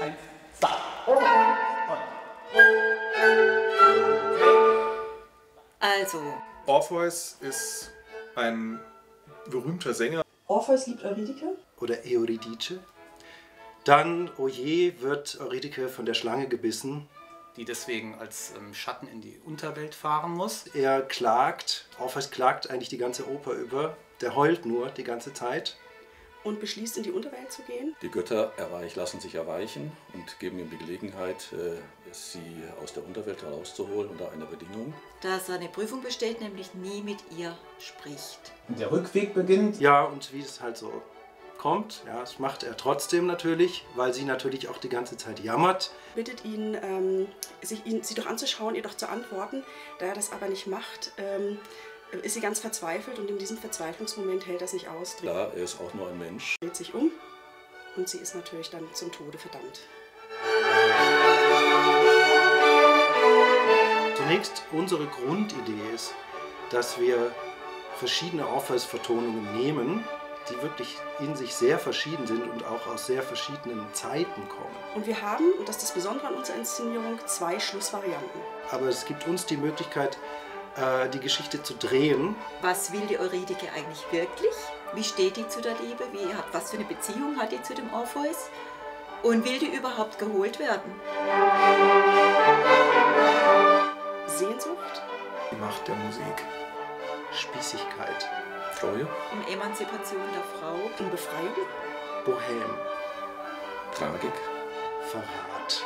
eins, zack. Also. Orpheus ist ein berühmter Sänger. Orpheus liebt Eurydike. Oder Eurydice. Dann, oje, oh wird Eurydike von der Schlange gebissen. Die deswegen als ähm, Schatten in die Unterwelt fahren muss. Er klagt, Orpheus klagt eigentlich die ganze Oper über. Der heult nur die ganze Zeit. Und beschließt, in die Unterwelt zu gehen. Die Götter erweich, lassen sich erweichen und geben ihm die Gelegenheit, äh, sie aus der Unterwelt herauszuholen unter einer Bedingung. dass er eine Prüfung besteht, nämlich nie mit ihr spricht. Der Rückweg beginnt. Ja, und wie es halt so kommt, ja, das macht er trotzdem natürlich, weil sie natürlich auch die ganze Zeit jammert. Bittet ihn, ähm, sich, ihn, sie doch anzuschauen, ihr doch zu antworten. Da er das aber nicht macht, ähm, ist sie ganz verzweifelt und in diesem Verzweiflungsmoment hält er es nicht aus, dreht, Da er ist auch nur ein Mensch. dreht sich um und sie ist natürlich dann zum Tode verdammt. Zunächst unsere Grundidee ist, dass wir verschiedene Orpheus-Vertonungen nehmen, die wirklich in sich sehr verschieden sind und auch aus sehr verschiedenen Zeiten kommen. Und wir haben, und das ist das Besondere an unserer Inszenierung, zwei Schlussvarianten. Aber es gibt uns die Möglichkeit, äh, die Geschichte zu drehen. Was will die Eurydike eigentlich wirklich? Wie steht die zu der Liebe? Wie hat, was für eine Beziehung hat die zu dem Orpheus? Und will die überhaupt geholt werden? Sehnsucht, Die Macht der Musik. Spießigkeit, Treue, Um Emanzipation der Frau. um Befreiung, Bohem, Tragik, Verrat.